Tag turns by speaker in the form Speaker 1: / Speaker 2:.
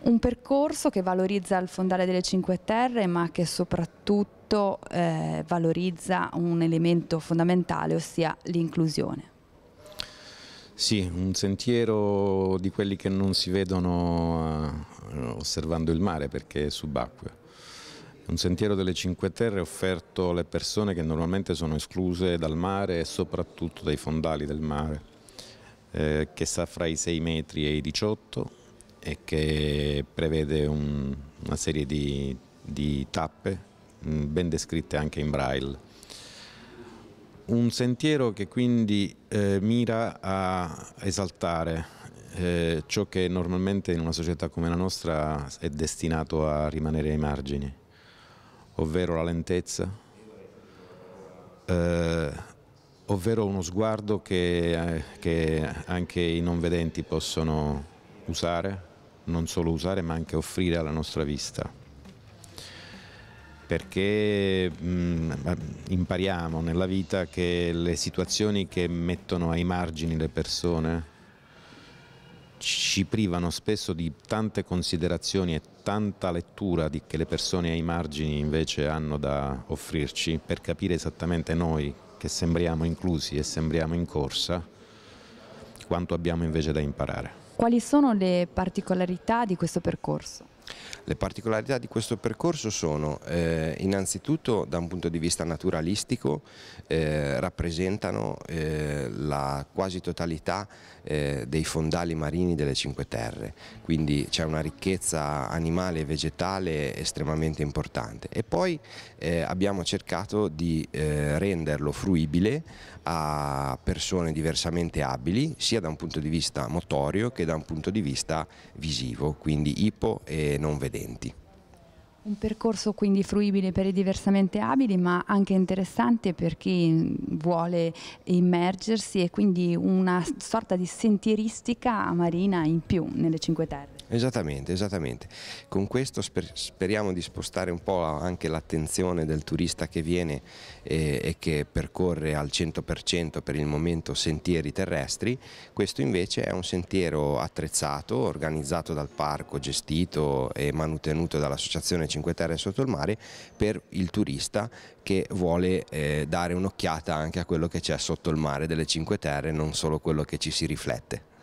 Speaker 1: Un percorso che valorizza il fondale delle Cinque Terre ma che soprattutto eh, valorizza un elemento fondamentale ossia l'inclusione.
Speaker 2: Sì, un sentiero di quelli che non si vedono eh, osservando il mare perché è subacqueo. Un sentiero delle Cinque Terre offerto alle persone che normalmente sono escluse dal mare e soprattutto dai fondali del mare, eh, che sta fra i 6 metri e i 18 e che prevede un, una serie di, di tappe mh, ben descritte anche in braille. Un sentiero che quindi eh, mira a esaltare eh, ciò che normalmente in una società come la nostra è destinato a rimanere ai margini, ovvero la lentezza, eh, ovvero uno sguardo che, eh, che anche i non vedenti possono usare, non solo usare ma anche offrire alla nostra vista. Perché mh, impariamo nella vita che le situazioni che mettono ai margini le persone ci privano spesso di tante considerazioni e tanta lettura di, che le persone ai margini invece hanno da offrirci per capire esattamente noi che sembriamo inclusi e sembriamo in corsa quanto abbiamo invece da imparare.
Speaker 1: Quali sono le particolarità di questo percorso?
Speaker 3: Le particolarità di questo percorso sono eh, innanzitutto da un punto di vista naturalistico eh, rappresentano eh, la quasi totalità eh, dei fondali marini delle Cinque Terre, quindi c'è una ricchezza animale e vegetale estremamente importante. E poi eh, abbiamo cercato di eh, renderlo fruibile a persone diversamente abili sia da un punto di vista motorio che da un punto di vista visivo, quindi ipo e non vedenti.
Speaker 1: Un percorso quindi fruibile per i diversamente abili ma anche interessante per chi vuole immergersi e quindi una sorta di sentieristica marina in più nelle Cinque Terre.
Speaker 3: Esattamente, esattamente. Con questo sper speriamo di spostare un po' anche l'attenzione del turista che viene eh, e che percorre al 100% per il momento sentieri terrestri. Questo invece è un sentiero attrezzato, organizzato dal parco, gestito e manutenuto dall'Associazione Cinque Terre sotto il mare per il turista che vuole eh, dare un'occhiata anche a quello che c'è sotto il mare delle Cinque Terre, non solo quello che ci si riflette.